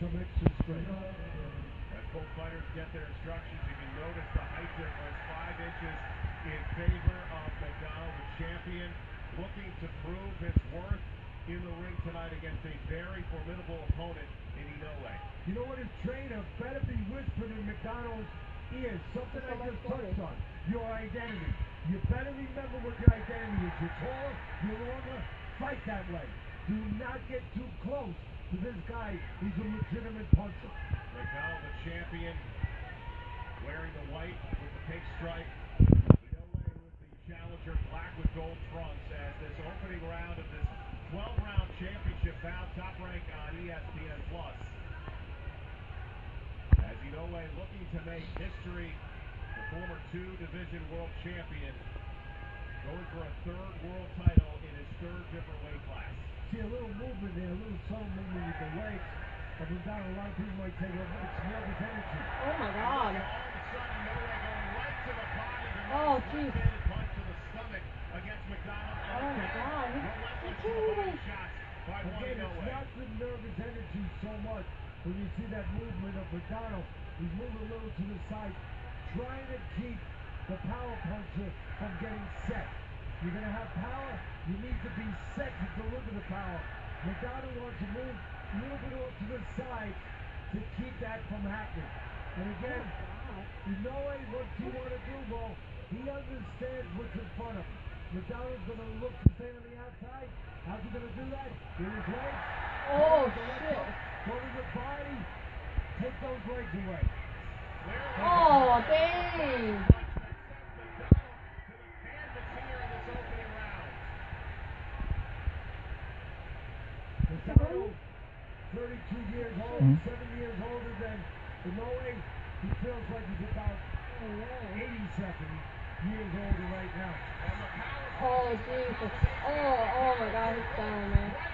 some extra strength. As both fighters get their instructions, you can notice the height difference, five inches in favor of McDonnell, the champion, looking to prove his worth in the ring tonight against a very formidable opponent in Inoue. You know what his trainer better be whispering in McDonnell's ears, something I just touched on, your identity. You better remember what your identity is. You're taller, you're longer, fight that way. Do not get too close to this guy. He's a legitimate puncher. McDonnell, the champion, wearing the white with the pink stripe. With the challenger, black with gold trunks, as this opening round of this 12-round championship bout, top rank on ESPN Plus. As Inoue looking to make history, the former two-division world champion, for a third world title in his third different weight class. See a little movement there, a little subtle movement with the legs. Up and down, a lot of people might take it, but it's nervous energy. Oh my god. All of a sudden, Inoue going right to the body. The Oh, jeez. left-handed punch to the stomach against McDonnell. Oh my god. He- Relentless he to the can't even- Again, it's Inoue. not the nervous energy so much when you see that movement of McDonnell. He's moving a little to the side, trying to keep the power puncher from getting set. You're going to have power, you need to be set to deliver the power. McDonnell wants to want to move a little bit off to the side to keep that from happening. And again, oh, you know what you want to do, Bo. He understands what's in front of him. McDonnell's going to look to stay on the outside. How's he going to do that? With his legs? Oh, shit. Go to the body. Take those legs away. Oh, dang. Punch that sends McDonnell to the canvas here in this opening round. McDonnell, 32 years old, Mm-hmm. seven years older than Inoue. He feels like he's about Oh, 87 years older right now. The Oh, Jesus. Oh, oh my god, he's down, man.